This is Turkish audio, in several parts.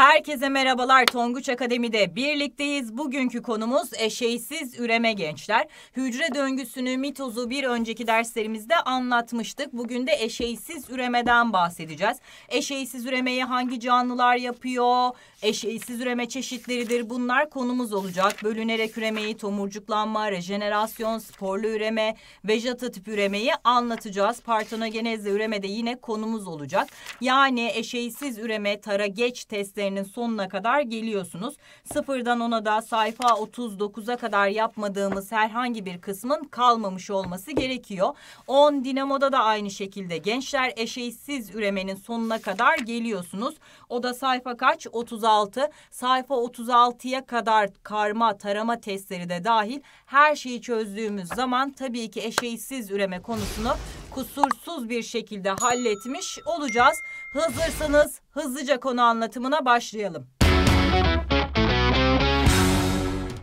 Herkese merhabalar Tonguç Akademi'de birlikteyiz. Bugünkü konumuz eşeysiz üreme gençler. Hücre döngüsünü, mitozu bir önceki derslerimizde anlatmıştık. Bugün de eşeysiz üremeden bahsedeceğiz. Eşeysiz üremeyi hangi canlılar yapıyor? Eşeysiz üreme çeşitleridir. Bunlar konumuz olacak. Bölünerek üremeyi, tomurcuklanma, rejenerasyon, sporlu üreme, vejetatif üremeyi anlatacağız. Partonogenezle üreme de yine konumuz olacak. Yani eşeysiz üreme, tara geç testlerinin sonuna kadar geliyorsunuz. Sıfırdan ona da sayfa 39'a kadar yapmadığımız herhangi bir kısmın kalmamış olması gerekiyor. 10 dinamoda da aynı şekilde gençler eşeysiz üremenin sonuna kadar geliyorsunuz. O da sayfa kaç? 36. Sayfa 36'ya kadar karma, tarama testleri de dahil her şeyi çözdüğümüz zaman tabii ki eşeysiz üreme konusunu kusursuz bir şekilde halletmiş olacağız. Hazırsanız hızlıca konu anlatımına başlayalım.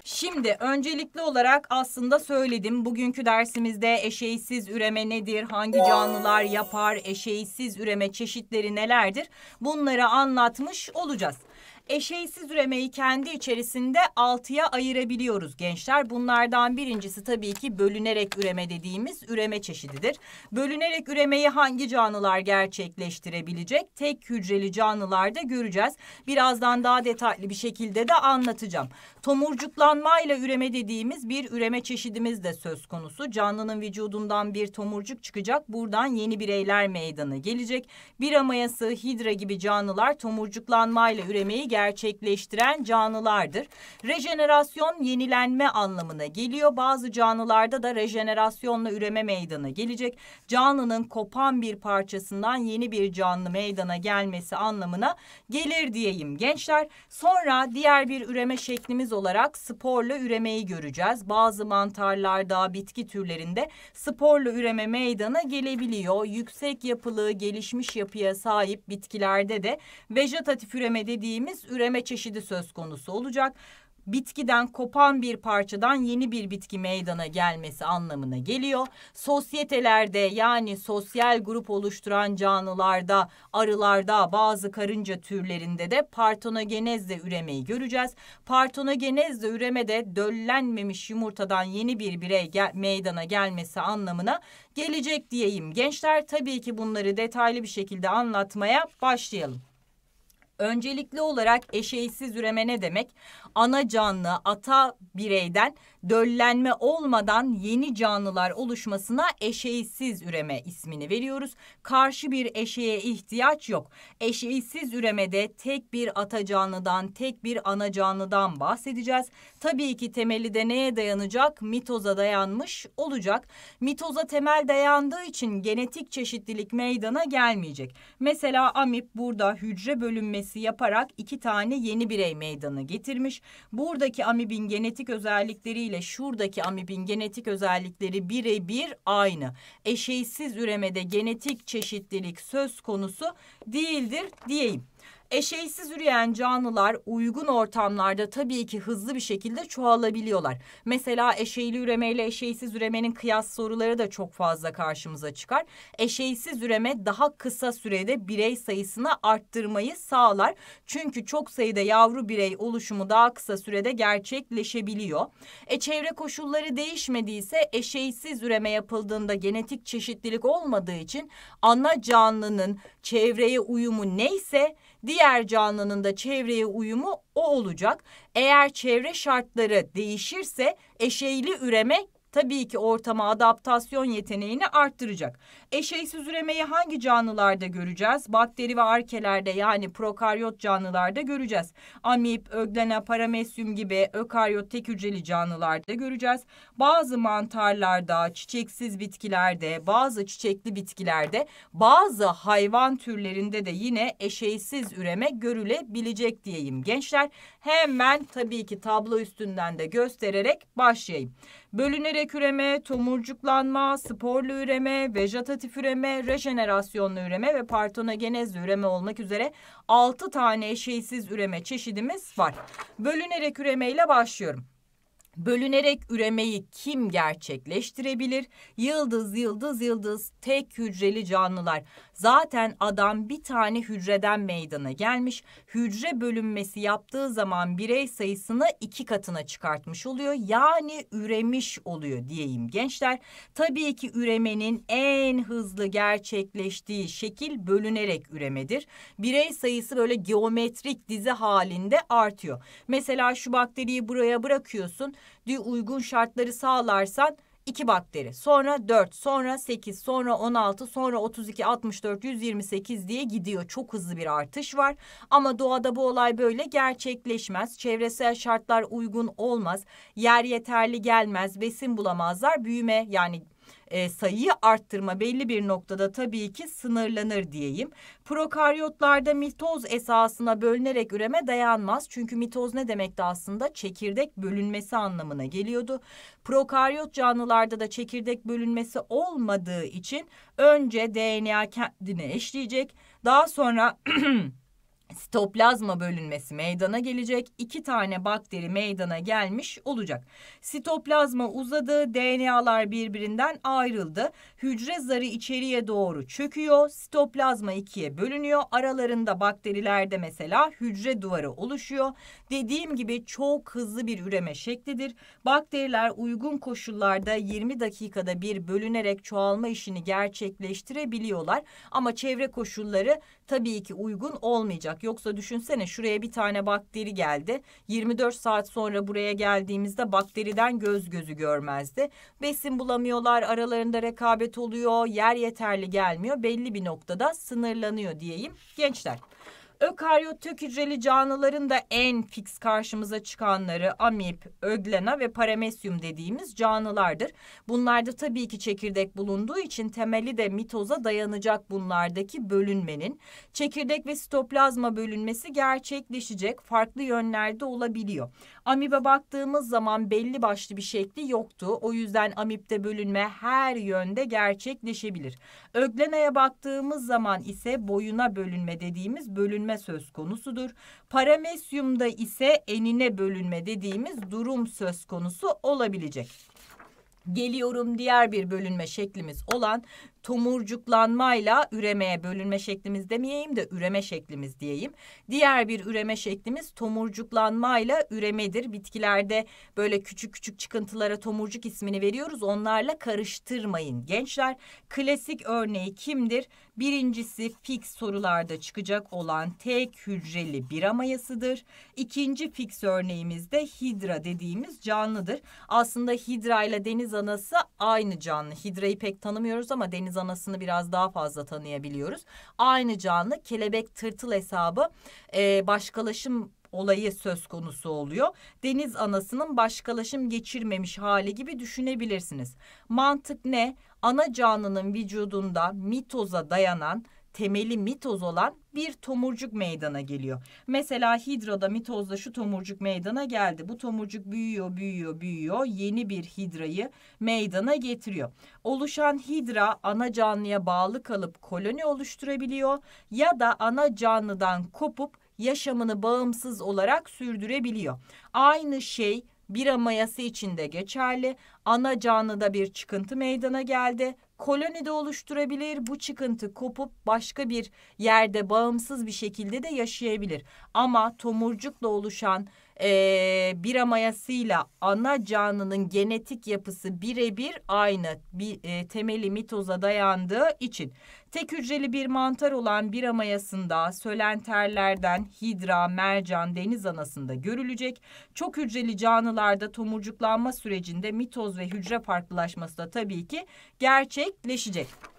Şimdi öncelikli olarak aslında söyledim. Bugünkü dersimizde eşeğsiz üreme nedir? Hangi canlılar yapar? Eşeğsiz üreme çeşitleri nelerdir? Bunları anlatmış olacağız. Eşeğsiz üremeyi kendi içerisinde altıya ayırabiliyoruz gençler. Bunlardan birincisi tabii ki bölünerek üreme dediğimiz üreme çeşididir. Bölünerek üremeyi hangi canlılar gerçekleştirebilecek? Tek hücreli canlılarda göreceğiz. Birazdan daha detaylı bir şekilde de anlatacağım. Tomurcuklanmayla üreme dediğimiz bir üreme çeşidimiz de söz konusu. Canlının vücudundan bir tomurcuk çıkacak. Buradan yeni bireyler meydana gelecek. Bir amayası, hidra gibi canlılar tomurcuklanmayla üremeyi gerçekleştiren canlılardır. Rejenerasyon yenilenme anlamına geliyor. Bazı canlılarda da rejenerasyonla üreme meydana gelecek. Canlının kopan bir parçasından yeni bir canlı meydana gelmesi anlamına gelir diyeyim gençler. Sonra diğer bir üreme şeklimiz olarak sporla üremeyi göreceğiz. Bazı mantarlarda, bitki türlerinde sporla üreme meydana gelebiliyor. Yüksek yapılı, gelişmiş yapıya sahip bitkilerde de vejetatif üreme dediğimiz üreme çeşidi söz konusu olacak bitkiden kopan bir parçadan yeni bir bitki meydana gelmesi anlamına geliyor. Sosyetelerde yani sosyal grup oluşturan canlılarda, arılarda, bazı karınca türlerinde de partonogenezle üremeyi göreceğiz. Partonogenezle üremede döllenmemiş yumurtadan yeni bir birey gel meydana gelmesi anlamına gelecek diyeyim. Gençler tabii ki bunları detaylı bir şekilde anlatmaya başlayalım. Öncelikli olarak eşeğsiz üreme ne demek? Ana canlı ata bireyden döllenme olmadan yeni canlılar oluşmasına eşeğsiz üreme ismini veriyoruz. Karşı bir eşeğe ihtiyaç yok. Eşeğsiz üremede tek bir ata canlıdan, tek bir ana canlıdan bahsedeceğiz. Tabii ki temeli de neye dayanacak? Mitoza dayanmış olacak. Mitoza temel dayandığı için genetik çeşitlilik meydana gelmeyecek. Mesela amip burada hücre bölünmesi yaparak iki tane yeni birey meydana getirmiş. Buradaki amibin genetik özellikleriyle şuradaki amibin genetik özellikleri birebir aynı. Eşeğsiz üremede genetik çeşitlilik söz konusu değildir diyeyim. Eşeğsiz üreyen canlılar uygun ortamlarda tabii ki hızlı bir şekilde çoğalabiliyorlar. Mesela eşeğli üreme ile eşeğsiz üremenin kıyas soruları da çok fazla karşımıza çıkar. Eşeğsiz üreme daha kısa sürede birey sayısını arttırmayı sağlar. Çünkü çok sayıda yavru birey oluşumu daha kısa sürede gerçekleşebiliyor. E çevre koşulları değişmediyse eşeğsiz üreme yapıldığında genetik çeşitlilik olmadığı için ana canlının çevreye uyumu neyse diğer canlının da çevreye uyumu o olacak. Eğer çevre şartları değişirse eşeyli üreme tabii ki ortama adaptasyon yeteneğini arttıracak. Eşeysiz üremeyi hangi canlılarda göreceğiz? Bakteri ve arkelerde yani prokaryot canlılarda göreceğiz. Amip, öglena, paramesyum gibi ökaryot tek hücreli canlılarda göreceğiz. Bazı mantarlarda, çiçeksiz bitkilerde, bazı çiçekli bitkilerde, bazı hayvan türlerinde de yine eşeysiz üreme görülebilecek diyeyim gençler. Hemen tabii ki tablo üstünden de göstererek başlayayım. Bölünerek üreme, tomurcuklanma, sporlu üreme, vejetatif üreme, rejenerasyonlu üreme ve partonogenezli üreme olmak üzere 6 tane eşeğsiz üreme çeşidimiz var. Bölünerek üremeyle başlıyorum. Bölünerek üremeyi kim gerçekleştirebilir? Yıldız, yıldız, yıldız, tek hücreli canlılar. Zaten adam bir tane hücreden meydana gelmiş. Hücre bölünmesi yaptığı zaman birey sayısını iki katına çıkartmış oluyor. Yani üremiş oluyor diyeyim gençler. Tabii ki üremenin en hızlı gerçekleştiği şekil bölünerek üremedir. Birey sayısı böyle geometrik dizi halinde artıyor. Mesela şu bakteriyi buraya bırakıyorsun uygun şartları sağlarsan 2 bakteri, sonra 4, sonra 8, sonra 16, sonra 32, 64, 128 diye gidiyor. Çok hızlı bir artış var. Ama doğada bu olay böyle gerçekleşmez. Çevresel şartlar uygun olmaz. Yer yeterli gelmez, besin bulamazlar. Büyüme yani e, sayıyı arttırma belli bir noktada tabii ki sınırlanır diyeyim. Prokaryotlarda mitoz esasına bölünerek üreme dayanmaz. Çünkü mitoz ne demekti aslında? Çekirdek bölünmesi anlamına geliyordu. Prokaryot canlılarda da çekirdek bölünmesi olmadığı için önce DNA kendine eşleyecek. Daha sonra sitoplazma bölünmesi meydana gelecek. İki tane bakteri meydana gelmiş olacak. Sitoplazma uzadı, DNA'lar birbirinden ayrıldı. Hücre zarı içeriye doğru çöküyor. Sitoplazma ikiye bölünüyor. Aralarında bakterilerde mesela hücre duvarı oluşuyor. Dediğim gibi çok hızlı bir üreme şeklidir. Bakteriler uygun koşullarda 20 dakikada bir bölünerek çoğalma işini gerçekleştirebiliyorlar. Ama çevre koşulları tabii ki uygun olmayacak. Yoksa düşünsene şuraya bir tane bakteri geldi. 24 saat sonra buraya geldiğimizde bakteriden göz gözü görmezdi. Besin bulamıyorlar, aralarında rekabet oluyor, yer yeterli gelmiyor. Belli bir noktada sınırlanıyor diyeyim gençler. Ökaryot tök hücreli canlıların da en fix karşımıza çıkanları amip, öglena ve paramesyum dediğimiz canlılardır. Bunlarda tabii ki çekirdek bulunduğu için temeli de mitoza dayanacak bunlardaki bölünmenin. Çekirdek ve sitoplazma bölünmesi gerçekleşecek farklı yönlerde olabiliyor. Amibe baktığımız zaman belli başlı bir şekli yoktu. O yüzden amipte bölünme her yönde gerçekleşebilir. Öglena'ya baktığımız zaman ise boyuna bölünme dediğimiz bölünme söz konusudur. Paramesyumda ise enine bölünme dediğimiz durum söz konusu olabilecek. Geliyorum diğer bir bölünme şeklimiz olan tomurcuklanmayla üremeye bölünme şeklimiz demeyeyim de üreme şeklimiz diyeyim. Diğer bir üreme şeklimiz tomurcuklanmayla üremedir. Bitkilerde böyle küçük küçük çıkıntılara tomurcuk ismini veriyoruz. Onlarla karıştırmayın gençler. Klasik örneği kimdir? Birincisi fix sorularda çıkacak olan tek hücreli bir amayasıdır. İkinci fix örneğimiz de hidra dediğimiz canlıdır. Aslında hidra ile deniz anası aynı canlı. Hidrayı pek tanımıyoruz ama deniz anasını biraz daha fazla tanıyabiliyoruz. Aynı canlı kelebek tırtıl hesabı e, başkalaşım olayı söz konusu oluyor. Deniz anasının başkalaşım geçirmemiş hali gibi düşünebilirsiniz. Mantık ne? Ana canlının vücudunda mitoza dayanan temeli mitoz olan bir tomurcuk meydana geliyor. Mesela hidrada mitozda şu tomurcuk meydana geldi. Bu tomurcuk büyüyor, büyüyor, büyüyor. Yeni bir hidrayı meydana getiriyor. Oluşan hidra ana canlıya bağlı kalıp koloni oluşturabiliyor ya da ana canlıdan kopup yaşamını bağımsız olarak sürdürebiliyor. Aynı şey bira mayası için de geçerli. Ana canlıda bir çıkıntı meydana geldi kolonide oluşturabilir. Bu çıkıntı kopup başka bir yerde bağımsız bir şekilde de yaşayabilir. Ama tomurcukla oluşan e, bira mayasıyla ana canlının genetik yapısı birebir aynı bir e, temeli mitoza dayandığı için tek hücreli bir mantar olan bira mayasında sölenterlerden hidra, mercan, deniz anasında görülecek. Çok hücreli canlılarda tomurcuklanma sürecinde mitoz ve hücre farklılaşması da tabii ki gerçekleşecek.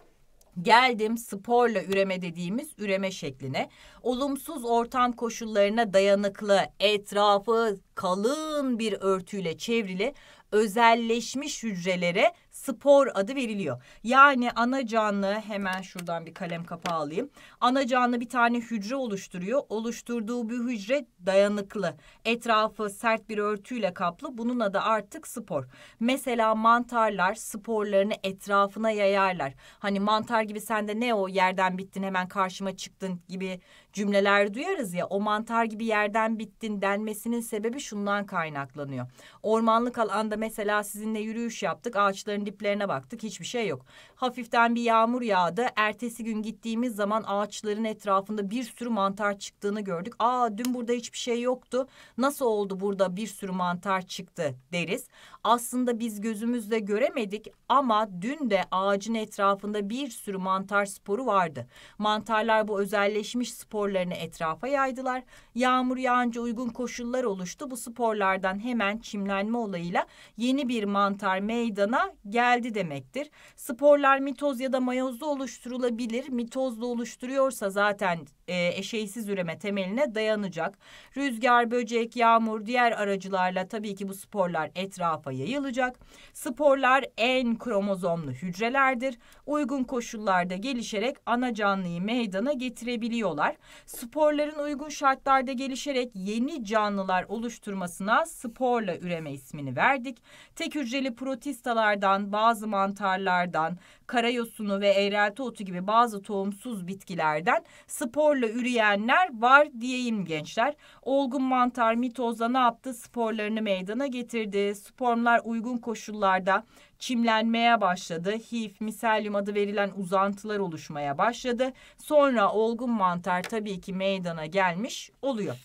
Geldim sporla üreme dediğimiz üreme şekline. Olumsuz ortam koşullarına dayanıklı, etrafı kalın bir örtüyle çevrili özelleşmiş hücrelere spor adı veriliyor. Yani ana canlı hemen şuradan bir kalem kapağı alayım. Ana canlı bir tane hücre oluşturuyor. Oluşturduğu bir hücre dayanıklı. Etrafı sert bir örtüyle kaplı. Bunun adı artık spor. Mesela mantarlar sporlarını etrafına yayarlar. Hani mantar gibi sen de ne o yerden bittin hemen karşıma çıktın gibi cümleler duyarız ya o mantar gibi yerden bittin denmesinin sebebi şundan kaynaklanıyor. Ormanlık alanda mesela sizinle yürüyüş yaptık ağaçların diplerine baktık hiçbir şey yok. Hafiften bir yağmur yağdı ertesi gün gittiğimiz zaman ağaçların etrafında bir sürü mantar çıktığını gördük. Aa dün burada hiçbir şey yoktu nasıl oldu burada bir sürü mantar çıktı deriz. Aslında biz gözümüzle göremedik ama dün de ağacın etrafında bir sürü mantar sporu vardı. Mantarlar bu özelleşmiş sporlarını etrafa yaydılar. Yağmur yağınca uygun koşullar oluştu. Bu sporlardan hemen çimlenme olayıyla yeni bir mantar meydana geldi demektir. Sporlar mitoz ya da mayozda oluşturulabilir. Mitozda oluşturuyorsa zaten e, eşeysiz üreme temeline dayanacak. Rüzgar, böcek, yağmur, diğer aracılarla tabii ki bu sporlar etrafa yayılacak. Sporlar en kromozomlu hücrelerdir. Uygun koşullarda gelişerek ana canlıyı meydana getirebiliyorlar. Sporların uygun şartlarda gelişerek yeni canlılar oluşturmasına sporla üreme ismini verdik. Tek hücreli protistalardan, bazı mantarlardan, karayosunu ve eğrelti otu gibi bazı tohumsuz bitkilerden sporla üreyenler var diyeyim gençler. Olgun mantar mitozda ne yaptı? Sporlarını meydana getirdi. Sporlar uygun koşullarda çimlenmeye başladı. Hif, miselyum adı verilen uzantılar oluşmaya başladı. Sonra olgun mantar tabii ki meydana gelmiş oluyor.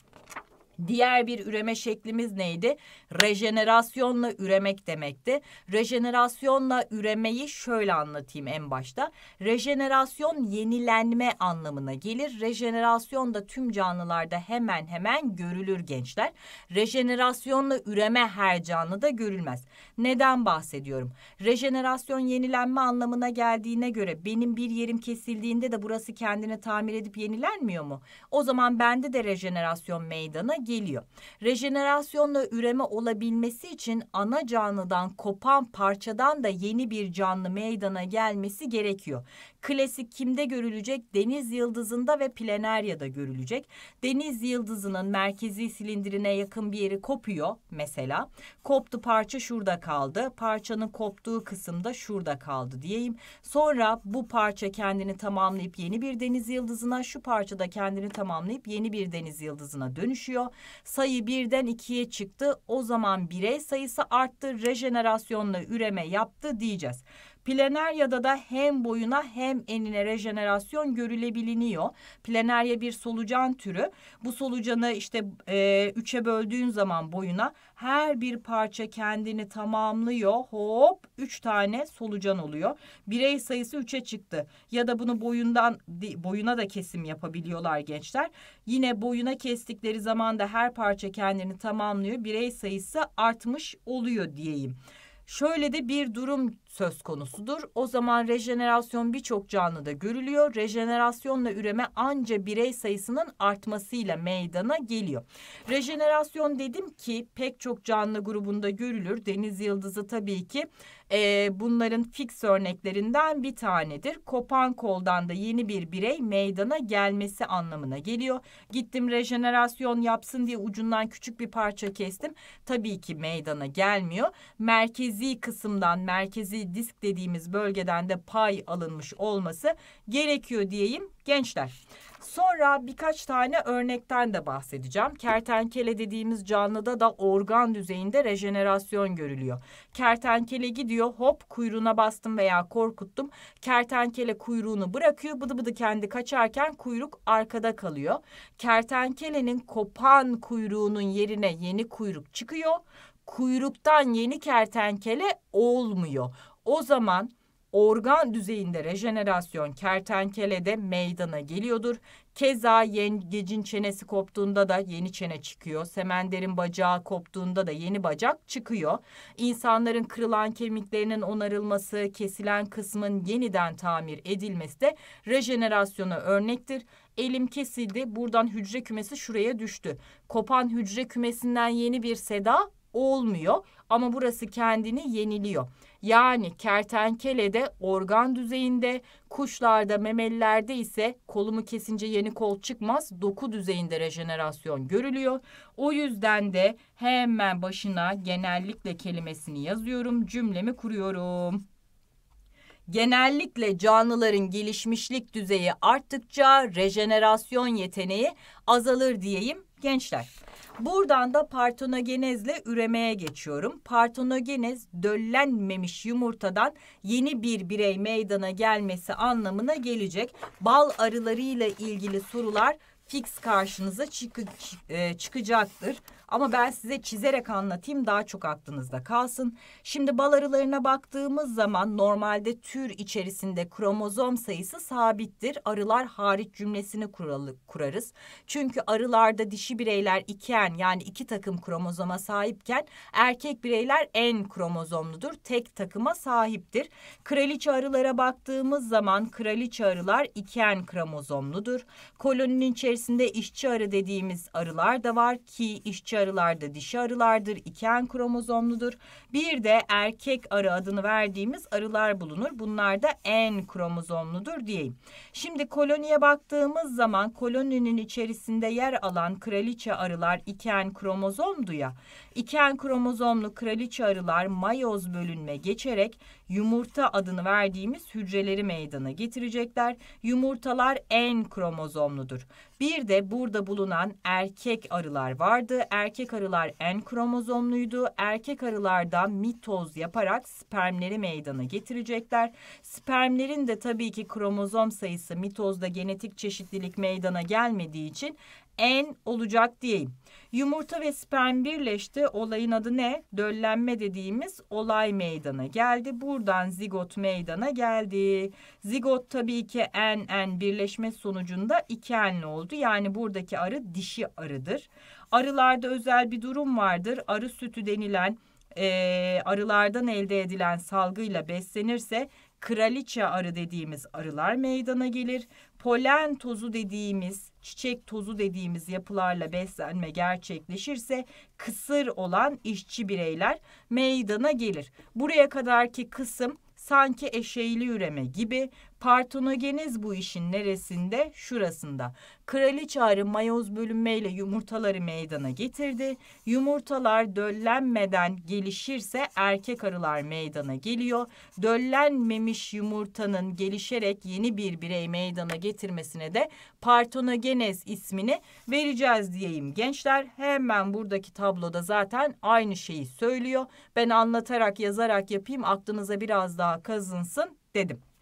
Diğer bir üreme şeklimiz neydi? Rejenerasyonla üremek demekti. Rejenerasyonla üremeyi şöyle anlatayım en başta. Rejenerasyon yenilenme anlamına gelir. Rejenerasyon da tüm canlılarda hemen hemen görülür gençler. Rejenerasyonla üreme her canlıda görülmez. Neden bahsediyorum? Rejenerasyon yenilenme anlamına geldiğine göre benim bir yerim kesildiğinde de burası kendini tamir edip yenilenmiyor mu? O zaman bende de rejenerasyon meydana geliyor. Rejenerasyonla üreme olabilmesi için ana canlıdan kopan parçadan da yeni bir canlı meydana gelmesi gerekiyor. Klasik kimde görülecek? Deniz yıldızında ve planeryada görülecek. Deniz yıldızının merkezi silindirine yakın bir yeri kopuyor mesela. Koptu parça şurada kaldı. Parçanın koptuğu kısımda şurada kaldı diyeyim. Sonra bu parça kendini tamamlayıp yeni bir deniz yıldızına, şu parça da kendini tamamlayıp yeni bir deniz yıldızına dönüşüyor. Sayı birden ikiye çıktı. O zaman birey sayısı arttı. Rejenerasyonla üreme yaptı diyeceğiz. Planeryada da hem boyuna hem enine rejenerasyon görülebiliniyor. Planerya bir solucan türü. Bu solucanı işte e, üçe böldüğün zaman boyuna her bir parça kendini tamamlıyor. Hop üç tane solucan oluyor. Birey sayısı üçe çıktı. Ya da bunu boyundan boyuna da kesim yapabiliyorlar gençler. Yine boyuna kestikleri zaman da her parça kendini tamamlıyor. Birey sayısı artmış oluyor diyeyim. Şöyle de bir durum söz konusudur. O zaman rejenerasyon birçok canlıda görülüyor. Rejenerasyonla üreme anca birey sayısının artmasıyla meydana geliyor. Rejenerasyon dedim ki pek çok canlı grubunda görülür. Deniz yıldızı tabii ki e, bunların fix örneklerinden bir tanedir. Kopan koldan da yeni bir birey meydana gelmesi anlamına geliyor. Gittim rejenerasyon yapsın diye ucundan küçük bir parça kestim. Tabii ki meydana gelmiyor. Merkezi kısımdan, merkezi disk dediğimiz bölgeden de pay alınmış olması gerekiyor diyeyim gençler. Sonra birkaç tane örnekten de bahsedeceğim. Kertenkele dediğimiz canlıda da organ düzeyinde rejenerasyon görülüyor. Kertenkele gidiyor hop kuyruğuna bastım veya korkuttum. Kertenkele kuyruğunu bırakıyor bıdı bıdı kendi kaçarken kuyruk arkada kalıyor. Kertenkelenin kopan kuyruğunun yerine yeni kuyruk çıkıyor. Kuyruktan yeni kertenkele olmuyor. O zaman organ düzeyinde rejenerasyon kertenkelede meydana geliyordur. Keza yengecin çenesi koptuğunda da yeni çene çıkıyor. Semenderin bacağı koptuğunda da yeni bacak çıkıyor. İnsanların kırılan kemiklerinin onarılması, kesilen kısmın yeniden tamir edilmesi de rejenerasyona örnektir. Elim kesildi, buradan hücre kümesi şuraya düştü. Kopan hücre kümesinden yeni bir seda olmuyor ama burası kendini yeniliyor. Yani kertenkelede organ düzeyinde, kuşlarda, memelilerde ise kolumu kesince yeni kol çıkmaz. Doku düzeyinde rejenerasyon görülüyor. O yüzden de hemen başına genellikle kelimesini yazıyorum, cümlemi kuruyorum. Genellikle canlıların gelişmişlik düzeyi arttıkça rejenerasyon yeteneği azalır diyeyim gençler. Buradan da partonogenezle üremeye geçiyorum. Partonogenez döllenmemiş yumurtadan yeni bir birey meydana gelmesi anlamına gelecek. Bal arılarıyla ilgili sorular fix karşınıza çık e, çıkacaktır. Ama ben size çizerek anlatayım daha çok aklınızda kalsın. Şimdi bal arılarına baktığımız zaman normalde tür içerisinde kromozom sayısı sabittir. Arılar hariç cümlesini kuralı, kurarız. Çünkü arılarda dişi bireyler iken yani iki takım kromozoma sahipken erkek bireyler en kromozomludur. Tek takıma sahiptir. Kraliçe arılara baktığımız zaman kraliçe arılar iken kromozomludur. Koloninin içerisinde işçi arı dediğimiz arılar da var ki işçi arılar da dişi arılardır. İken kromozomludur. Bir de erkek arı adını verdiğimiz arılar bulunur. Bunlar da en kromozomludur diyeyim. Şimdi koloniye baktığımız zaman koloninin içerisinde yer alan kraliçe arılar iken kromozomdu ya. İken kromozomlu kraliçe arılar mayoz bölünme geçerek yumurta adını verdiğimiz hücreleri meydana getirecekler. Yumurtalar en kromozomludur. Bir de burada bulunan erkek arılar vardı. Erkek arılar en kromozomluydu. Erkek arılardan mitoz yaparak spermleri meydana getirecekler. Spermlerin de tabii ki kromozom sayısı mitozda genetik çeşitlilik meydana gelmediği için en olacak diyeyim. Yumurta ve sperm birleşti. Olayın adı ne? Döllenme dediğimiz olay meydana geldi. Buradan zigot meydana geldi. Zigot tabii ki en en birleşme sonucunda iki enli oldu. Yani buradaki arı dişi arıdır. Arılarda özel bir durum vardır. Arı sütü denilen e, arılardan elde edilen salgıyla beslenirse kraliçe arı dediğimiz arılar meydana gelir. Polen tozu dediğimiz, çiçek tozu dediğimiz yapılarla beslenme gerçekleşirse kısır olan işçi bireyler meydana gelir. Buraya kadarki kısım sanki eşeğli üreme gibi partonogeniz bu işin neresinde? Şurasında. Kraliçe arı mayoz bölünmeyle yumurtaları meydana getirdi. Yumurtalar döllenmeden gelişirse erkek arılar meydana geliyor. Döllenmemiş yumurtanın gelişerek yeni bir birey meydana getirmesine de partonogenez ismini vereceğiz diyeyim gençler. Hemen buradaki tabloda zaten aynı şeyi söylüyor. Ben anlatarak yazarak yapayım aklınıza biraz daha kazınsın dedim.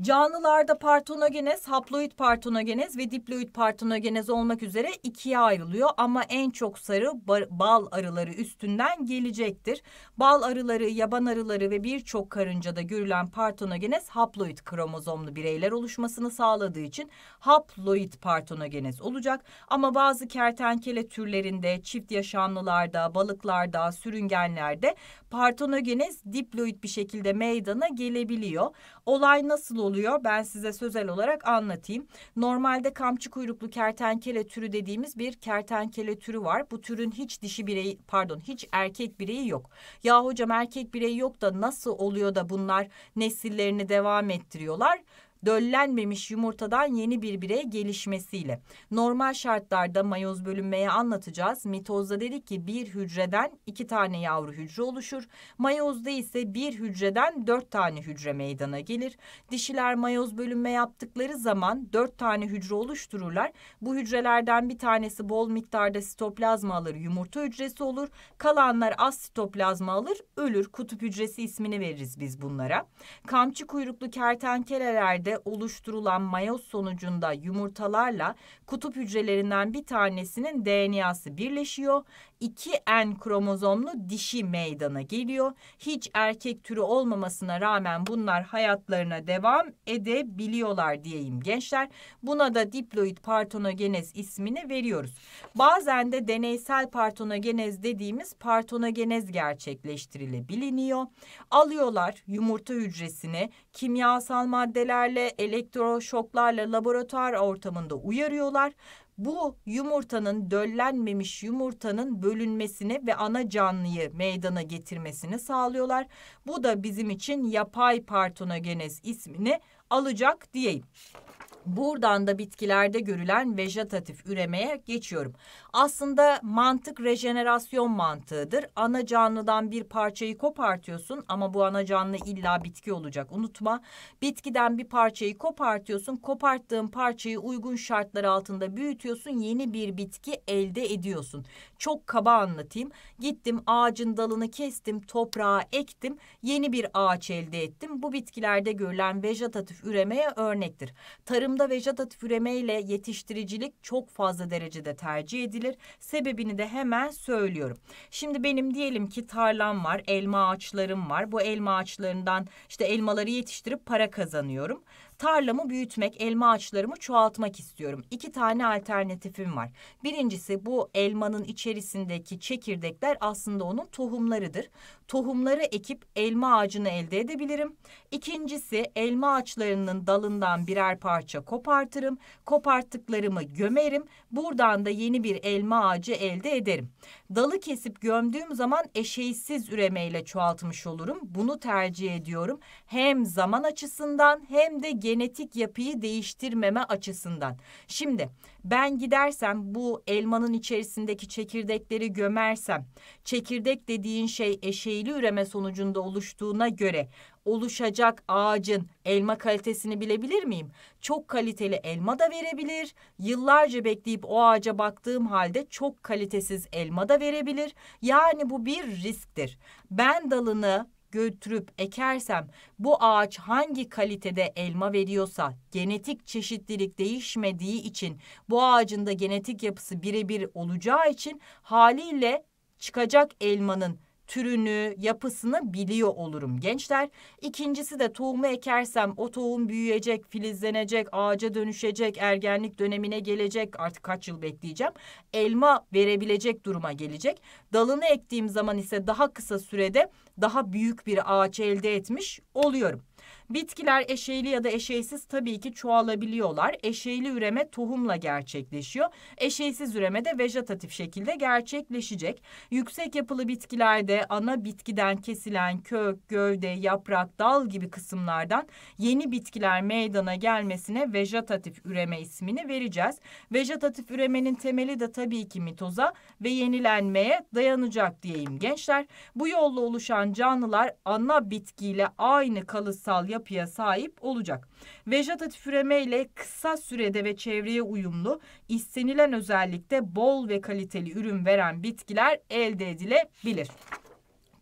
Canlılarda partonogenez, haploid partonogenez ve diploid partonogenez olmak üzere ikiye ayrılıyor ama en çok sarı bal arıları üstünden gelecektir. Bal arıları, yaban arıları ve birçok karıncada görülen partonogenez haploid kromozomlu bireyler oluşmasını sağladığı için haploid partonogenez olacak. Ama bazı kertenkele türlerinde, çift yaşamlılarda, balıklarda, sürüngenlerde partonogenez diploid bir şekilde meydana gelebiliyor. Olay nasıl oluyor? Ben size sözel olarak anlatayım. Normalde kamçı kuyruklu kertenkele türü dediğimiz bir kertenkele türü var. Bu türün hiç dişi bireyi pardon hiç erkek bireyi yok. Ya hocam erkek bireyi yok da nasıl oluyor da bunlar nesillerini devam ettiriyorlar? Döllenmemiş yumurtadan yeni bir birey gelişmesiyle. Normal şartlarda mayoz bölünmeyi anlatacağız. Mitozda dedik ki bir hücreden iki tane yavru hücre oluşur. Mayozda ise bir hücreden dört tane hücre meydana gelir. Dişiler mayoz bölünme yaptıkları zaman dört tane hücre oluştururlar. Bu hücrelerden bir tanesi bol miktarda sitoplazma alır, yumurta hücresi olur. Kalanlar az sitoplazma alır, ölür. Kutup hücresi ismini veririz biz bunlara. Kamçı kuyruklu kertenkelelerde oluşturulan mayoz sonucunda yumurtalarla kutup hücrelerinden bir tanesinin DNA'sı birleşiyor. İki n kromozomlu dişi meydana geliyor. Hiç erkek türü olmamasına rağmen bunlar hayatlarına devam edebiliyorlar diyeyim gençler. Buna da diploid partonogenez ismini veriyoruz. Bazen de deneysel partonogenez dediğimiz partonogenez gerçekleştirilebiliyor. Alıyorlar yumurta hücresini kimyasal maddelerle elektroşoklarla laboratuvar ortamında uyarıyorlar. Bu yumurtanın döllenmemiş yumurtanın bölünmesini ve ana canlıyı meydana getirmesini sağlıyorlar. Bu da bizim için yapay partonogenez ismini alacak diyeyim. Buradan da bitkilerde görülen vejetatif üremeye geçiyorum. Aslında mantık rejenerasyon mantığıdır. Ana canlıdan bir parçayı kopartıyorsun ama bu ana canlı illa bitki olacak. Unutma bitkiden bir parçayı kopartıyorsun. Koparttığın parçayı uygun şartlar altında büyütüyorsun. Yeni bir bitki elde ediyorsun. Çok kaba anlatayım. Gittim ağacın dalını kestim, toprağa ektim. Yeni bir ağaç elde ettim. Bu bitkilerde görülen vejetatif üremeye örnektir. Tarımda vejetatif üreme ile yetiştiricilik çok fazla derecede tercih edilir. Sebebini de hemen söylüyorum. Şimdi benim diyelim ki tarlam var, elma ağaçlarım var. Bu elma ağaçlarından işte elmaları yetiştirip para kazanıyorum. Tarlamı büyütmek, elma ağaçlarımı çoğaltmak istiyorum. İki tane alternatifim var. Birincisi bu elmanın içerisindeki çekirdekler aslında onun tohumlarıdır. Tohumları ekip elma ağacını elde edebilirim. İkincisi elma ağaçlarının dalından birer parça kopartırım. Koparttıklarımı gömerim. Buradan da yeni bir elma ağacı elde ederim. Dalı kesip gömdüğüm zaman eşeğsiz üremeyle çoğaltmış olurum. Bunu tercih ediyorum. Hem zaman açısından hem de genetik yapıyı değiştirmeme açısından. Şimdi ben gidersem bu elmanın içerisindeki çekirdekleri gömersem, çekirdek dediğin şey eşeğli üreme sonucunda oluştuğuna göre oluşacak ağacın elma kalitesini bilebilir miyim? Çok kaliteli elma da verebilir. Yıllarca bekleyip o ağaca baktığım halde çok kalitesiz elma da verebilir. Yani bu bir risktir. Ben dalını götürüp ekersem bu ağaç hangi kalitede elma veriyorsa genetik çeşitlilik değişmediği için bu ağacın da genetik yapısı birebir olacağı için haliyle çıkacak elmanın türünü, yapısını biliyor olurum gençler. İkincisi de tohumu ekersem o tohum büyüyecek, filizlenecek, ağaca dönüşecek, ergenlik dönemine gelecek. Artık kaç yıl bekleyeceğim. Elma verebilecek duruma gelecek. Dalını ektiğim zaman ise daha kısa sürede daha büyük bir ağaç elde etmiş oluyorum. Bitkiler eşeyli ya da eşeysiz tabii ki çoğalabiliyorlar. Eşeyli üreme tohumla gerçekleşiyor. Eşeysiz üreme de vejetatif şekilde gerçekleşecek. Yüksek yapılı bitkilerde ana bitkiden kesilen kök, gövde, yaprak, dal gibi kısımlardan yeni bitkiler meydana gelmesine vejetatif üreme ismini vereceğiz. Vejetatif üremenin temeli de tabii ki mitoza ve yenilenmeye dayanacak diyeyim gençler. Bu yolla oluşan canlılar ana bitkiyle aynı kalıtsal yapıya sahip olacak. Vejetatif üreme ile kısa sürede ve çevreye uyumlu, istenilen özellikte bol ve kaliteli ürün veren bitkiler elde edilebilir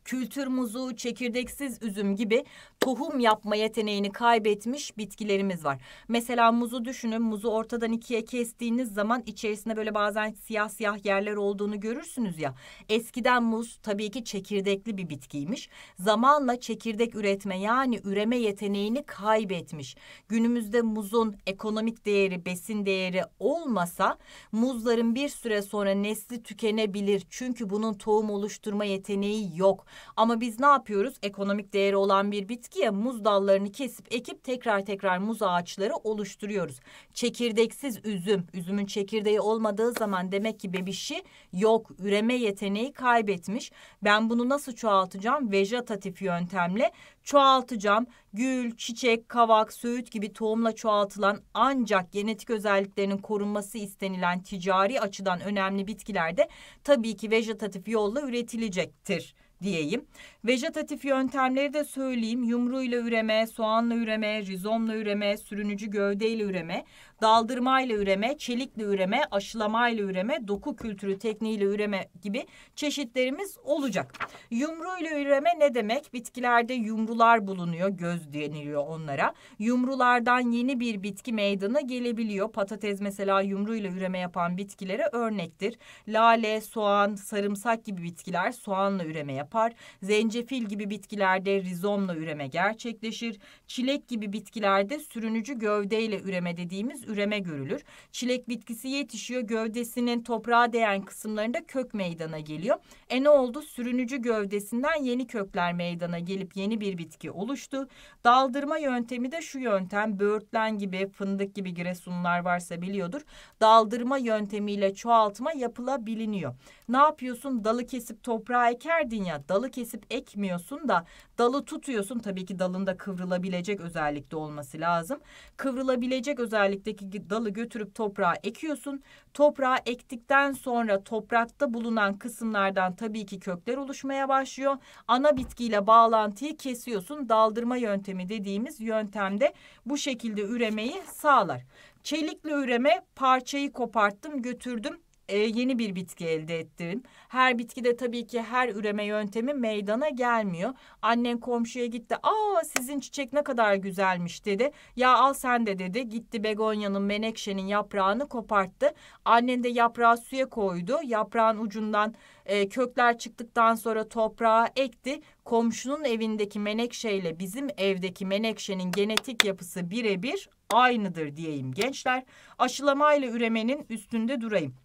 kültür muzu, çekirdeksiz üzüm gibi tohum yapma yeteneğini kaybetmiş bitkilerimiz var. Mesela muzu düşünün. Muzu ortadan ikiye kestiğiniz zaman içerisinde böyle bazen siyah siyah yerler olduğunu görürsünüz ya. Eskiden muz tabii ki çekirdekli bir bitkiymiş. Zamanla çekirdek üretme yani üreme yeteneğini kaybetmiş. Günümüzde muzun ekonomik değeri, besin değeri olmasa muzların bir süre sonra nesli tükenebilir. Çünkü bunun tohum oluşturma yeteneği yok. Ama biz ne yapıyoruz? Ekonomik değeri olan bir bitkiye muz dallarını kesip ekip tekrar tekrar muz ağaçları oluşturuyoruz. Çekirdeksiz üzüm, üzümün çekirdeği olmadığı zaman demek ki bebişi yok, üreme yeteneği kaybetmiş. Ben bunu nasıl çoğaltacağım? Vejetatif yöntemle çoğaltacağım. Gül, çiçek, kavak, söğüt gibi tohumla çoğaltılan ancak genetik özelliklerinin korunması istenilen ticari açıdan önemli bitkilerde tabii ki vejetatif yolla üretilecektir diyeyim. Vejetatif yöntemleri de söyleyeyim. Yumruğuyla üreme, soğanla üreme, rizomla üreme, sürünücü gövdeyle üreme, daldırmayla üreme, çelikle üreme, aşılamayla üreme, doku kültürü tekniğiyle üreme gibi çeşitlerimiz olacak. Yumruğuyla üreme ne demek? Bitkilerde yumrular bulunuyor, göz deniliyor onlara. Yumrulardan yeni bir bitki meydana gelebiliyor. Patates mesela yumruğuyla üreme yapan bitkilere örnektir. Lale, soğan, sarımsak gibi bitkiler soğanla üreme yapar. Zencefil gibi bitkilerde rizomla üreme gerçekleşir. Çilek gibi bitkilerde sürünücü gövdeyle üreme dediğimiz üreme görülür. Çilek bitkisi yetişiyor. Gövdesinin toprağa değen kısımlarında kök meydana geliyor. E ne oldu? Sürünücü gövdesinden yeni kökler meydana gelip yeni bir bitki oluştu. Daldırma yöntemi de şu yöntem. Böğürtlen gibi, fındık gibi giresunlar varsa biliyordur. Daldırma yöntemiyle çoğaltma yapılabiliyor. Ne yapıyorsun? Dalı kesip toprağa ekerdin ya dalı kesip ekmiyorsun da dalı tutuyorsun. Tabii ki dalında kıvrılabilecek özellikte olması lazım. Kıvrılabilecek özellikteki dalı götürüp toprağa ekiyorsun. Toprağa ektikten sonra toprakta bulunan kısımlardan tabii ki kökler oluşmaya başlıyor. Ana bitkiyle bağlantıyı kesiyorsun. Daldırma yöntemi dediğimiz yöntemde bu şekilde üremeyi sağlar. Çelikle üreme parçayı koparttım götürdüm e, yeni bir bitki elde ettim. Her bitkide tabii ki her üreme yöntemi meydana gelmiyor. Annen komşuya gitti. Aa sizin çiçek ne kadar güzelmiş dedi. Ya al sen de dedi. Gitti begonyanın menekşenin yaprağını koparttı. Annen de yaprağı suya koydu. Yaprağın ucundan e, kökler çıktıktan sonra toprağa ekti. Komşunun evindeki menekşeyle bizim evdeki menekşenin genetik yapısı birebir aynıdır diyeyim gençler. Aşılamayla üremenin üstünde durayım.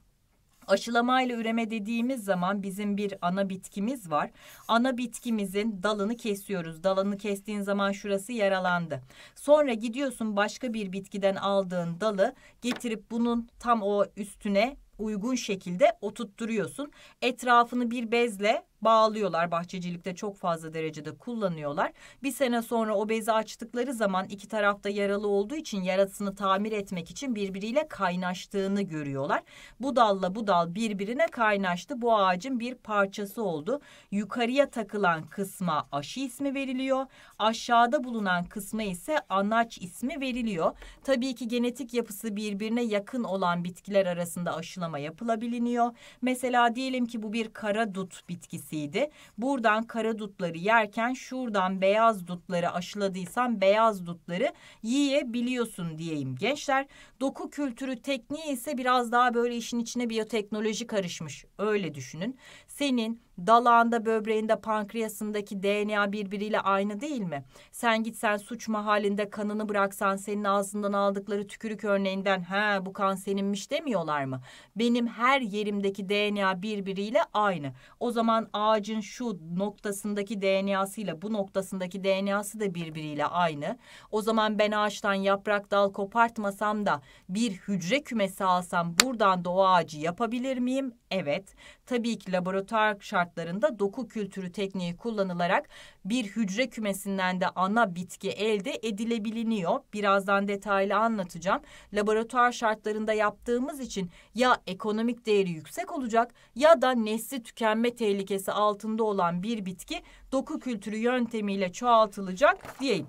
Aşılamayla üreme dediğimiz zaman bizim bir ana bitkimiz var. Ana bitkimizin dalını kesiyoruz. Dalını kestiğin zaman şurası yaralandı. Sonra gidiyorsun başka bir bitkiden aldığın dalı getirip bunun tam o üstüne uygun şekilde oturtturuyorsun. Etrafını bir bezle bağlıyorlar. Bahçecilikte çok fazla derecede kullanıyorlar. Bir sene sonra o bezi açtıkları zaman iki tarafta yaralı olduğu için yarasını tamir etmek için birbiriyle kaynaştığını görüyorlar. Bu dalla bu dal birbirine kaynaştı. Bu ağacın bir parçası oldu. Yukarıya takılan kısma aşı ismi veriliyor. Aşağıda bulunan kısma ise anaç ismi veriliyor. Tabii ki genetik yapısı birbirine yakın olan bitkiler arasında aşılama yapılabiliyor. Mesela diyelim ki bu bir kara dut bitkisi bitkisiydi. Buradan kara dutları yerken şuradan beyaz dutları aşıladıysan beyaz dutları yiyebiliyorsun diyeyim gençler. Doku kültürü tekniği ise biraz daha böyle işin içine biyoteknoloji karışmış. Öyle düşünün. Senin dalağında, böbreğinde, pankreasındaki DNA birbiriyle aynı değil mi? Sen gitsen suç mahallinde kanını bıraksan senin ağzından aldıkları tükürük örneğinden ha bu kan seninmiş demiyorlar mı? Benim her yerimdeki DNA birbiriyle aynı. O zaman ağacın şu noktasındaki DNA'sıyla bu noktasındaki DNA'sı da birbiriyle aynı. O zaman ben ağaçtan yaprak dal kopartmasam da bir hücre kümesi alsam buradan da o ağacı yapabilir miyim? Evet. Tabii ki laboratuvar şartlarında doku kültürü tekniği kullanılarak bir hücre kümesinden de ana bitki elde edilebiliniyor. Birazdan detaylı anlatacağım. Laboratuvar şartlarında yaptığımız için ya ekonomik değeri yüksek olacak ya da nesli tükenme tehlikesi altında olan bir bitki doku kültürü yöntemiyle çoğaltılacak diyeyim.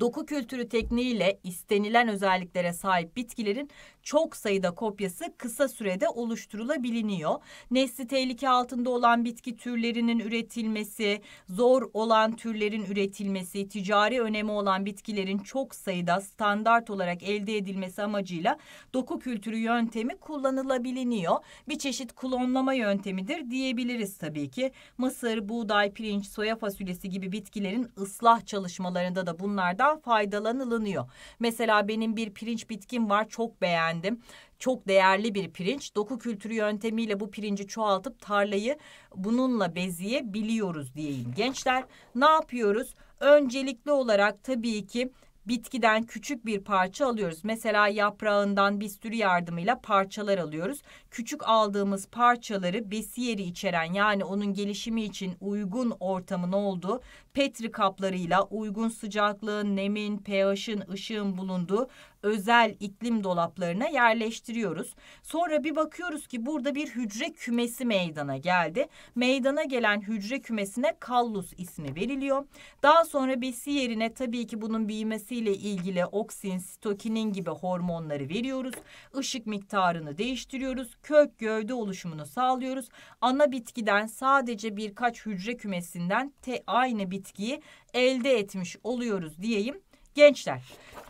Doku kültürü tekniğiyle istenilen özelliklere sahip bitkilerin çok sayıda kopyası kısa sürede oluşturulabiliyor. Nesli tehlike altında olan bitki türlerinin üretilmesi, zor olan türlerin üretilmesi, ticari önemi olan bitkilerin çok sayıda standart olarak elde edilmesi amacıyla doku kültürü yöntemi kullanılabiliyor. Bir çeşit klonlama yöntemidir diyebiliriz tabii ki. Mısır, buğday, pirinç, soya fasulyesi gibi bitkilerin ıslah çalışmalarında da bunlardan faydalanılıyor. Mesela benim bir pirinç bitkim var çok beğendim beğendim. Çok değerli bir pirinç. Doku kültürü yöntemiyle bu pirinci çoğaltıp tarlayı bununla beziyebiliyoruz diyeyim. Gençler ne yapıyoruz? Öncelikli olarak tabii ki bitkiden küçük bir parça alıyoruz. Mesela yaprağından bisturi yardımıyla parçalar alıyoruz. Küçük aldığımız parçaları besiyeri içeren yani onun gelişimi için uygun ortamın olduğu petri kaplarıyla uygun sıcaklığın, nemin, pH'ın, ışığın bulunduğu özel iklim dolaplarına yerleştiriyoruz. Sonra bir bakıyoruz ki burada bir hücre kümesi meydana geldi. Meydana gelen hücre kümesine kallus ismi veriliyor. Daha sonra besi yerine tabii ki bunun büyümesiyle ilgili oksin, sitokinin gibi hormonları veriyoruz. Işık miktarını değiştiriyoruz. Kök gövde oluşumunu sağlıyoruz. Ana bitkiden sadece birkaç hücre kümesinden te aynı bitkiyi elde etmiş oluyoruz diyeyim. Gençler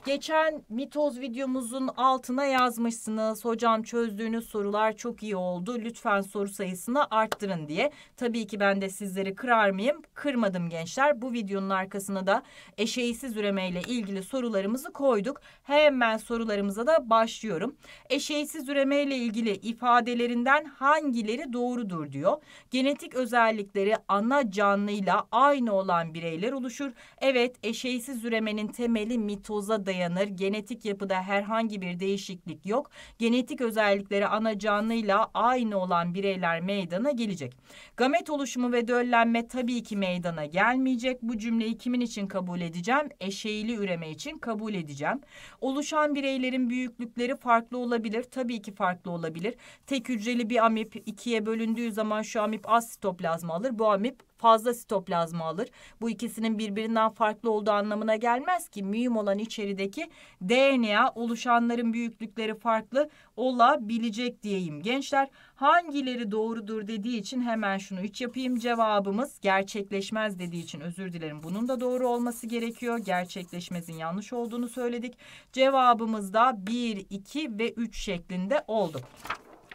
Geçen mitoz videomuzun altına yazmışsınız. Hocam çözdüğünüz sorular çok iyi oldu. Lütfen soru sayısını arttırın diye. Tabii ki ben de sizleri kırar mıyım? Kırmadım gençler. Bu videonun arkasına da eşeğsiz üreme ile ilgili sorularımızı koyduk. Hemen sorularımıza da başlıyorum. Eşeğsiz üreme ile ilgili ifadelerinden hangileri doğrudur diyor. Genetik özellikleri ana canlıyla aynı olan bireyler oluşur. Evet eşeğsiz üremenin temel temeli mitoza dayanır. Genetik yapıda herhangi bir değişiklik yok. Genetik özellikleri ana canlıyla aynı olan bireyler meydana gelecek. Gamet oluşumu ve döllenme tabii ki meydana gelmeyecek. Bu cümleyi kimin için kabul edeceğim? Eşeğili üreme için kabul edeceğim. Oluşan bireylerin büyüklükleri farklı olabilir. Tabii ki farklı olabilir. Tek hücreli bir amip ikiye bölündüğü zaman şu amip az sitoplazma alır. Bu amip fazla sitoplazma alır. Bu ikisinin birbirinden farklı olduğu anlamına gelmez ki mühim olan içerideki DNA oluşanların büyüklükleri farklı olabilecek diyeyim. Gençler hangileri doğrudur dediği için hemen şunu üç yapayım. Cevabımız gerçekleşmez dediği için özür dilerim. Bunun da doğru olması gerekiyor. Gerçekleşmezin yanlış olduğunu söyledik. Cevabımız da 1, 2 ve 3 şeklinde oldu.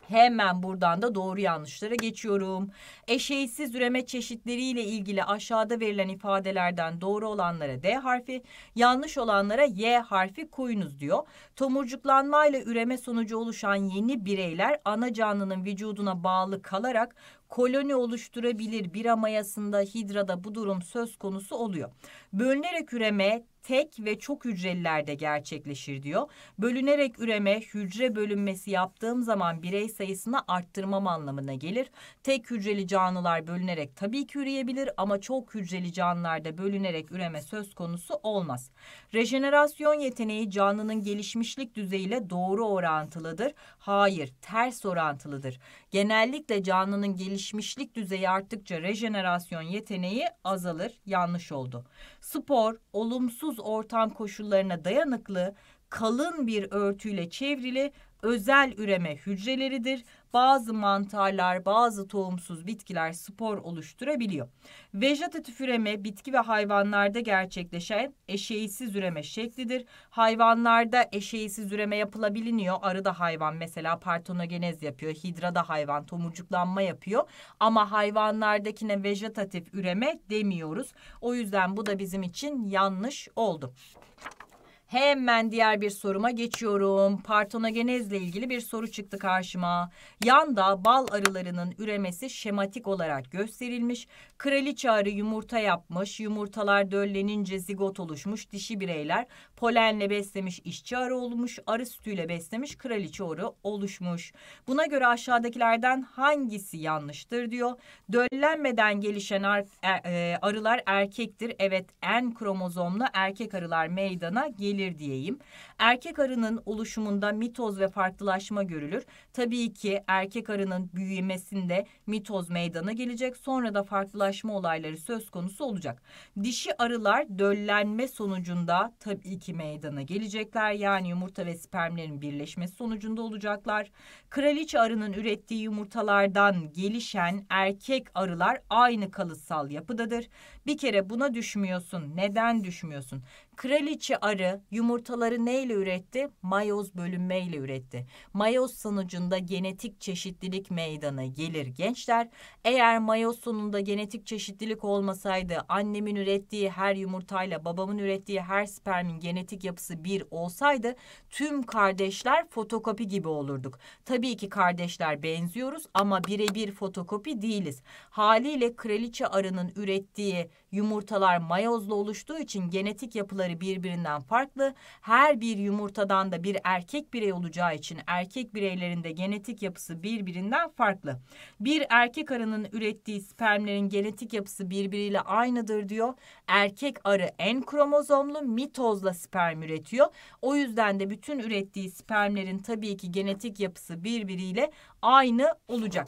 Hemen buradan da doğru yanlışlara geçiyorum. Eşeğsiz üreme çeşitleriyle ilgili aşağıda verilen ifadelerden doğru olanlara D harfi, yanlış olanlara Y harfi koyunuz diyor. Tomurcuklanmayla üreme sonucu oluşan yeni bireyler ana canlının vücuduna bağlı kalarak koloni oluşturabilir. Bir mayasında hidrada bu durum söz konusu oluyor. Bölünerek üreme tek ve çok hücrelilerde gerçekleşir diyor. Bölünerek üreme hücre bölünmesi yaptığım zaman birey sayısını arttırmam anlamına gelir. Tek hücreli canlılar bölünerek tabii ki üreyebilir ama çok hücreli canlılarda bölünerek üreme söz konusu olmaz. Rejenerasyon yeteneği canlının gelişmişlik düzeyiyle doğru orantılıdır. Hayır, ters orantılıdır. Genellikle canlının gelişmişlik düzeyi arttıkça rejenerasyon yeteneği azalır. Yanlış oldu. Spor, olumsuz ortam koşullarına dayanıklı, kalın bir örtüyle çevrili özel üreme hücreleridir. Bazı mantarlar, bazı tohumsuz bitkiler spor oluşturabiliyor. Vejetatif üreme bitki ve hayvanlarda gerçekleşen eşeğsiz üreme şeklidir. Hayvanlarda eşeğsiz üreme yapılabiliyor. Arıda hayvan mesela partonogenez yapıyor. Hidrada hayvan tomurcuklanma yapıyor. Ama hayvanlardakine vejetatif üreme demiyoruz. O yüzden bu da bizim için yanlış oldu. Hemen diğer bir soruma geçiyorum. Partonogenezle ilgili bir soru çıktı karşıma. Yanda bal arılarının üremesi şematik olarak gösterilmiş. Kraliçe arı yumurta yapmış. Yumurtalar döllenince zigot oluşmuş. Dişi bireyler polenle beslemiş işçi arı olmuş. Arı sütüyle beslemiş kraliçe arı oluşmuş. Buna göre aşağıdakilerden hangisi yanlıştır diyor. Döllenmeden gelişen ar er, e, arılar erkektir. Evet en kromozomlu erkek arılar meydana gelir gelir diyeyim. Erkek arının oluşumunda mitoz ve farklılaşma görülür. Tabii ki erkek arının büyümesinde mitoz meydana gelecek. Sonra da farklılaşma olayları söz konusu olacak. Dişi arılar döllenme sonucunda tabii ki meydana gelecekler. Yani yumurta ve spermlerin birleşmesi sonucunda olacaklar. Kraliçe arının ürettiği yumurtalardan gelişen erkek arılar aynı kalıtsal yapıdadır. Bir kere buna düşmüyorsun. Neden düşmüyorsun? Kraliçe arı yumurtaları neyle üretti? Mayoz bölünmeyle üretti. Mayoz sonucunda genetik çeşitlilik meydana gelir gençler. Eğer mayoz sonunda genetik çeşitlilik olmasaydı annemin ürettiği her yumurtayla babamın ürettiği her spermin genetik yapısı bir olsaydı tüm kardeşler fotokopi gibi olurduk. Tabii ki kardeşler benziyoruz ama birebir fotokopi değiliz. Haliyle kraliçe arının ürettiği yumurtalar mayozla oluştuğu için genetik yapıları birbirinden farklı. Her bir yumurtadan da bir erkek birey olacağı için erkek bireylerin de genetik yapısı birbirinden farklı. Bir erkek arının ürettiği spermlerin genetik yapısı birbiriyle aynıdır diyor. Erkek arı en kromozomlu mitozla sperm üretiyor. O yüzden de bütün ürettiği spermlerin tabii ki genetik yapısı birbiriyle aynı olacak.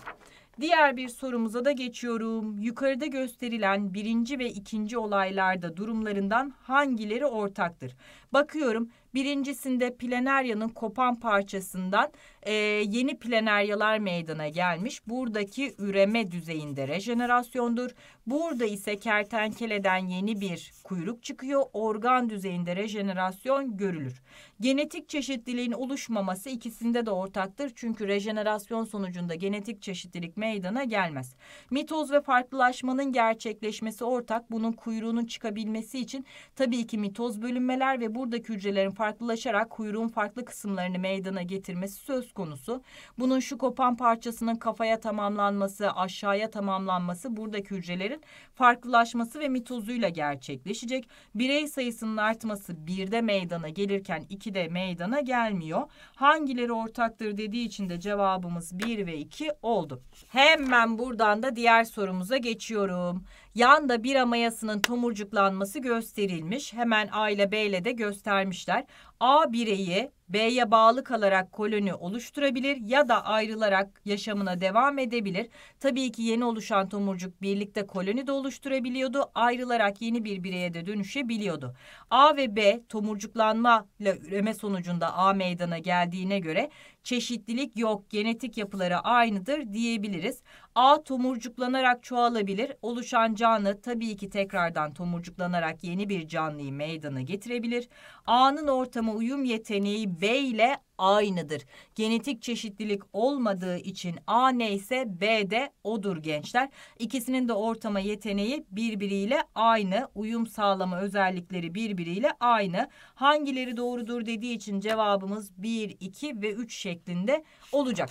Diğer bir sorumuza da geçiyorum. Yukarıda gösterilen birinci ve ikinci olaylarda durumlarından hangileri ortaktır? Bakıyorum birincisinde planeryanın kopan parçasından e, yeni planeryalar meydana gelmiş. Buradaki üreme düzeyinde rejenerasyondur. Burada ise kertenkeleden yeni bir kuyruk çıkıyor. Organ düzeyinde rejenerasyon görülür. Genetik çeşitliliğin oluşmaması ikisinde de ortaktır. Çünkü rejenerasyon sonucunda genetik çeşitlilik meydana gelmez. Mitoz ve farklılaşmanın gerçekleşmesi ortak. Bunun kuyruğunun çıkabilmesi için tabii ki mitoz bölünmeler ve bu buradaki hücrelerin farklılaşarak kuyruğun farklı kısımlarını meydana getirmesi söz konusu. Bunun şu kopan parçasının kafaya tamamlanması, aşağıya tamamlanması buradaki hücrelerin farklılaşması ve mitozuyla gerçekleşecek. Birey sayısının artması birde meydana gelirken ikide meydana gelmiyor. Hangileri ortaktır dediği için de cevabımız 1 ve 2 oldu. Hemen buradan da diğer sorumuza geçiyorum. Yanda bir amayasının tomurcuklanması gösterilmiş. Hemen A ile B ile de göstermişler. A bireyi B'ye bağlı kalarak koloni oluşturabilir ya da ayrılarak yaşamına devam edebilir. Tabii ki yeni oluşan tomurcuk birlikte koloni de oluşturabiliyordu. Ayrılarak yeni bir bireye de dönüşebiliyordu. A ve B tomurcuklanma ile üreme sonucunda A meydana geldiğine göre çeşitlilik yok, genetik yapıları aynıdır diyebiliriz. A tomurcuklanarak çoğalabilir. Oluşan canlı tabii ki tekrardan tomurcuklanarak yeni bir canlıyı meydana getirebilir. A'nın ortama uyum yeteneği B ile aynıdır. Genetik çeşitlilik olmadığı için A neyse B de odur gençler. İkisinin de ortama yeteneği birbiriyle aynı. Uyum sağlama özellikleri birbiriyle aynı. Hangileri doğrudur dediği için cevabımız 1, 2 ve 3 şeklinde olacak.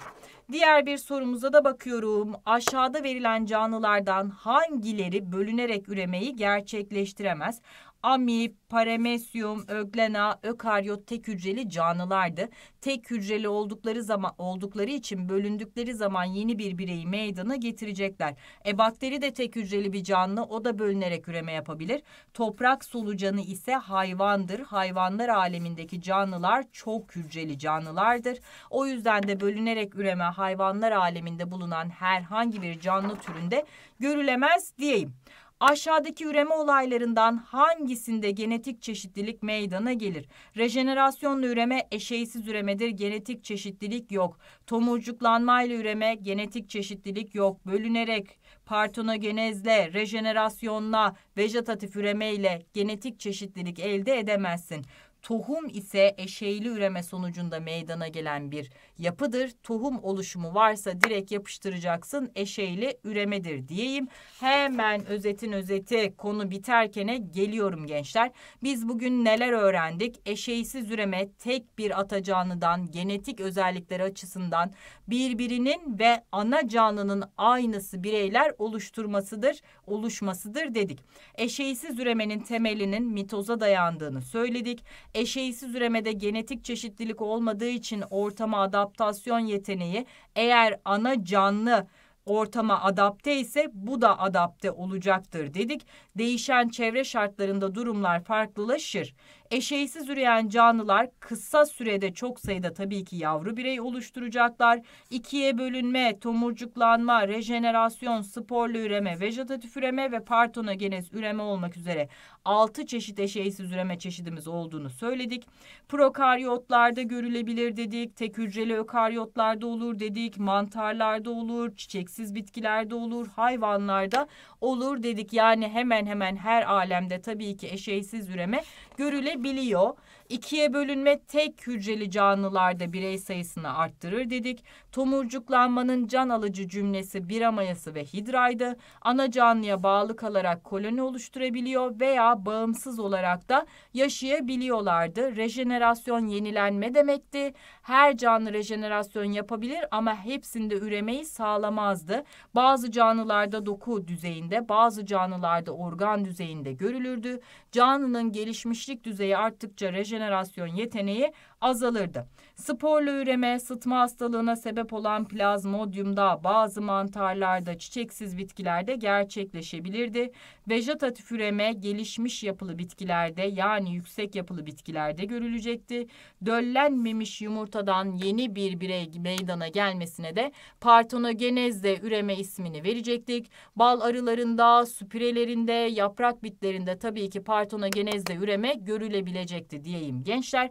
Diğer bir sorumuza da bakıyorum. Aşağıda verilen canlılardan hangileri bölünerek üremeyi gerçekleştiremez? Amip, paramesyum, öglena, ökaryot tek hücreli canlılardı. Tek hücreli oldukları zaman oldukları için bölündükleri zaman yeni bir bireyi meydana getirecekler. E bakteri de tek hücreli bir canlı, o da bölünerek üreme yapabilir. Toprak solucanı ise hayvandır. Hayvanlar alemindeki canlılar çok hücreli canlılardır. O yüzden de bölünerek üreme hayvanlar aleminde bulunan herhangi bir canlı türünde görülemez diyeyim. Aşağıdaki üreme olaylarından hangisinde genetik çeşitlilik meydana gelir? Rejenerasyonla üreme eşeysiz üremedir. Genetik çeşitlilik yok. Tomurcuklanmayla üreme genetik çeşitlilik yok. Bölünerek partonogenezle, rejenerasyonla, vejetatif üremeyle genetik çeşitlilik elde edemezsin. Tohum ise eşeyli üreme sonucunda meydana gelen bir yapıdır. Tohum oluşumu varsa direkt yapıştıracaksın eşeyli üremedir diyeyim. Hemen özetin özeti konu biterkene geliyorum gençler. Biz bugün neler öğrendik? Eşeysiz üreme tek bir ata canlıdan genetik özellikleri açısından birbirinin ve ana canlının aynısı bireyler oluşturmasıdır, oluşmasıdır dedik. Eşeysiz üremenin temelinin mitoza dayandığını söyledik. Eşeysiz üremede genetik çeşitlilik olmadığı için ortama adaptasyon yeteneği eğer ana canlı ortama adapte ise bu da adapte olacaktır dedik. Değişen çevre şartlarında durumlar farklılaşır. Eşeysiz üreyen canlılar kısa sürede çok sayıda tabii ki yavru birey oluşturacaklar. İkiye bölünme, tomurcuklanma, rejenerasyon, sporlu üreme, vejetatif üreme ve partonogenez üreme olmak üzere 6 çeşit eşeysiz üreme çeşidimiz olduğunu söyledik. Prokaryotlarda görülebilir dedik, tek hücreli ökaryotlarda olur dedik, mantarlarda olur, çiçeksiz bitkilerde olur, hayvanlarda olur dedik. Yani hemen hemen her alemde tabii ki eşeysiz üreme görülebiliyor. İkiye bölünme tek hücreli canlılarda birey sayısını arttırır dedik. Tomurcuklanmanın can alıcı cümlesi bir amayası ve hidraydı. Ana canlıya bağlı kalarak koloni oluşturabiliyor veya bağımsız olarak da yaşayabiliyorlardı. Rejenerasyon yenilenme demekti. Her canlı rejenerasyon yapabilir ama hepsinde üremeyi sağlamazdı. Bazı canlılarda doku düzeyinde, bazı canlılarda organ düzeyinde görülürdü. Canlının gelişmişlik düzeyi arttıkça rejenerasyon yeteneği azalırdı. Sporlu üreme, sıtma hastalığına sebep olan plazmodyumda, bazı mantarlarda, çiçeksiz bitkilerde gerçekleşebilirdi. Vejetatif üreme gelişmiş yapılı bitkilerde yani yüksek yapılı bitkilerde görülecekti. Döllenmemiş yumurtadan yeni bir birey meydana gelmesine de partonogenezle üreme ismini verecektik. Bal arılarında, süpürelerinde, yaprak bitlerinde tabii ki partonogenezle üreme görülebilecekti diyeyim gençler.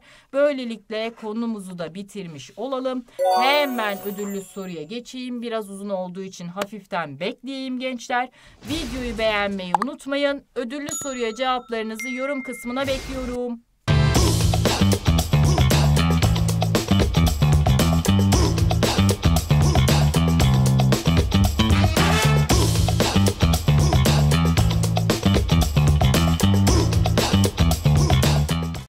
Böylelikle konumuzu da bitirmiş olalım. Hemen ödüllü soruya geçeyim. Biraz uzun olduğu için hafiften bekleyeyim gençler. Videoyu beğenmeyi unutmayın. Ödüllü soruya cevaplarınızı yorum kısmına bekliyorum.